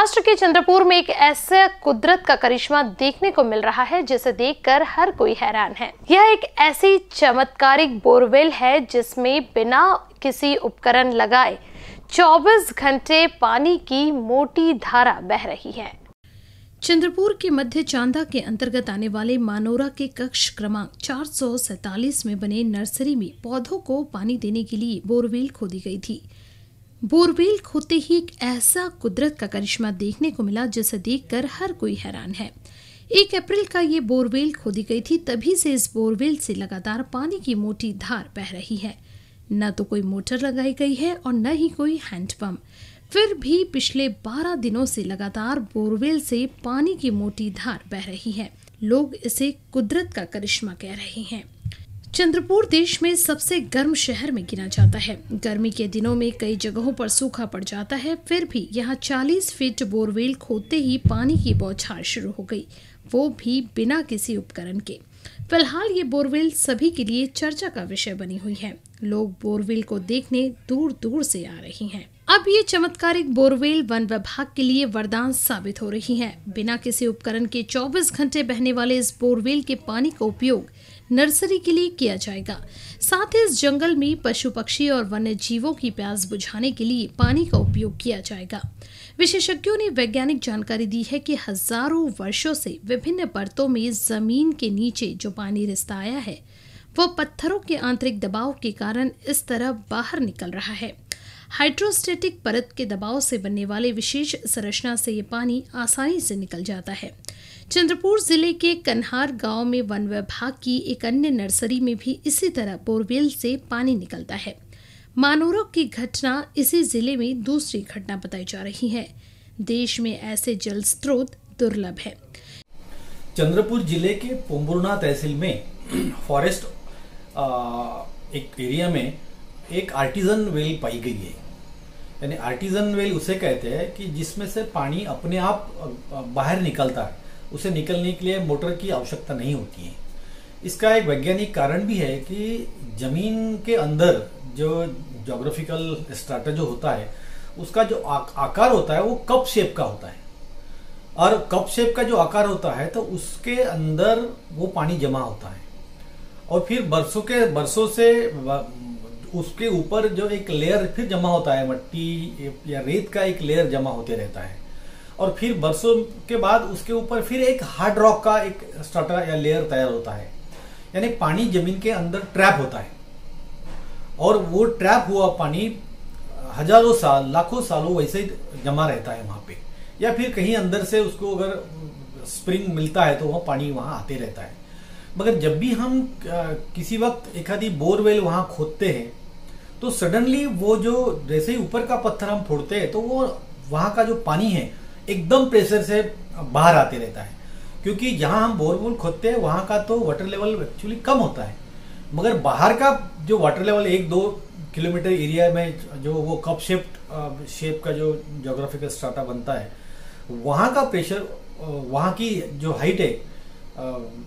महाराष्ट्र के चंद्रपुर में एक ऐसा कुदरत का करिश्मा देखने को मिल रहा है, जिसे देखकर हर कोई हैरान है। यह एक ऐसी चमत्कारिक बोरवेल है, जिसमें बिना किसी उपकरण लगाए 24 घंटे पानी की मोटी धारा बह रही है। चंद्रपुर के मध्य चांदा के अंतर्गत आने वाले मानोरा के कक्ष क्रमांक चार में बने नर्सरी में पौधों को पानी देने के लिए बोरवेल खोदी गई थी। बोरवेल खोते ही एक ऐसा कुदरत का करिश्मा देखने को मिला जिसे देखकर हर कोई हैरान है। एक अप्रैल का ये बोरवेल खोदी गई थी, तभी से इस बोरवेल से लगातार पानी की मोटी धार बह रही है। न तो कोई मोटर लगाई गई है और न ही कोई हैंडपम्प फिर भी पिछले 12 दिनों से लगातार बोरवेल से पानी की मोटी धार बह रही है। लोग इसे कुदरत का करिश्मा कह रहे हैं। चंद्रपुर देश में सबसे गर्म शहर में गिना जाता है। गर्मी के दिनों में कई जगहों पर सूखा पड़ जाता है, फिर भी यहाँ 40 फीट बोरवेल खोदते ही पानी की बौछार शुरू हो गई, वो भी बिना किसी उपकरण के। फ़िलहाल ये बोरवेल सभी के लिए चर्चा का विषय बनी हुई है। लोग बोरवेल को देखने दूर दूर से आ रहे हैं। अब ये चमत्कारिक बोरवेल वन विभाग के लिए वरदान साबित हो रही है। बिना किसी उपकरण के 24 घंटे बहने वाले इस बोरवेल के पानी का उपयोग नर्सरी के लिए किया जाएगा। साथ ही इस जंगल में पशु पक्षी और वन्य जीवों की प्यास बुझाने के लिए पानी का उपयोग किया जाएगा। विशेषज्ञों ने वैज्ञानिक जानकारी दी है कि हज़ारों वर्षों से विभिन्न परतों में ज़मीन के नीचे जो पानी रिश्ता आया है, वो पत्थरों के आंतरिक दबाव के कारण इस तरह बाहर निकल रहा है। हाइड्रोस्टेटिक परत के दबाव से बनने वाले विशेष संरचना से ये पानी आसानी से निकल जाता है। चंद्रपुर ज़िले के कन्हार गाँव में वन विभाग की एक अन्य नर्सरी में भी इसी तरह बोरवेल से पानी निकलता है। मानोरों की घटना इसी ज़िले में दूसरी घटना बताई जा रही है। देश में ऐसे जल स्रोत दुर्लभ है। चंद्रपुर ज़िले के पोम्बुरना तहसील में फॉरेस्ट एक एरिया में एक आर्टिजन वेल पाई गई है। यानी आर्टिजन वेल उसे कहते हैं कि जिसमें से पानी अपने आप, बाहर निकलता है, उसे निकलने के लिए मोटर की आवश्यकता नहीं होती है। इसका एक वैज्ञानिक कारण भी है कि ज़मीन के अंदर जो जोग्राफिकल स्ट्राटा जो होता है, उसका जो आकार होता है वो कप शेप का होता है। और कप शेप का जो आकार होता है तो उसके अंदर वो पानी जमा होता है। और फिर बरसों के, बरसों से उसके ऊपर जो एक लेयर फिर जमा होता है, मट्टी, या रेत का एक लेयर जमा होते रहता है। और फिर बरसों के बाद उसके ऊपर फिर एक हार्ड रॉक का एक स्टार्टर या लेयर तैयार होता है। यानी पानी ज़मीन के अंदर ट्रैप होता है। और वो ट्रैप हुआ पानी हज़ारों साल, लाखों सालों वैसे ही जमा रहता है वहाँ पे। या फिर कहीं अंदर से उसको अगर स्प्रिंग मिलता है तो वह पानी वहाँ आते रहता है। मगर जब भी हम किसी वक्त एक आधी बोरवेल वहाँ खोदते हैं तो सडनली वो जो जैसे ही ऊपर का पत्थर हम फोड़ते हैं तो वो वहाँ का जो पानी है, एकदम प्रेशर से बाहर आते रहता है। क्योंकि जहाँ हम बोरवेल खोदते हैं, वहाँ का तो वाटर लेवल एक्चुअली कम होता है। मगर बाहर का जो वाटर लेवल एक दो किलोमीटर एरिया में जो वो कप शेप शेप का जो जोग्राफिकल स्टाटा बनता है, वहाँ का प्रेशर वहाँ की जो हाइट है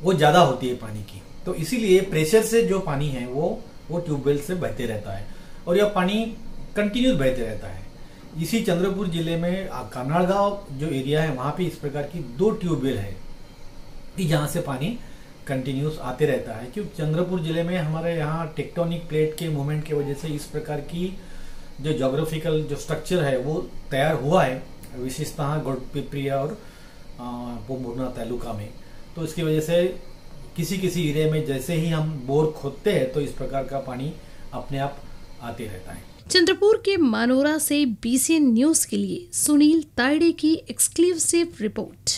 वो ज़्यादा होती है पानी की। तो इसीलिए प्रेशर से जो पानी है, वो वो ट्यूबवेल से बहते रहता है। और यह पानी कंटिन्यूस बहते रहता है। इसी चंद्रपुर ज़िले में कनाड़गांव जो एरिया है, वहाँ पे इस प्रकार की दो ट्यूबवेल है कि जहाँ से पानी कंटिन्यूस आते रहता है। क्योंकि चंद्रपुर ज़िले में हमारे यहाँ टेक्टोनिक प्लेट के मूवमेंट की वजह से इस प्रकार की जो जोग्राफिकल जो स्ट्रक्चर है, वो तैयार हुआ है, विशेषतः गोडपिप्रिया और पोमुरना तालुका में। तो इसकी वजह से किसी किसी एरिया में जैसे ही हम बोर खोदते हैं तो इस प्रकार का पानी अपने आप आते रहता है। चंद्रपुर के मानोरा से बीसीएन न्यूज़ के लिए सुनील ताइडे की एक्सक्लूसिव रिपोर्ट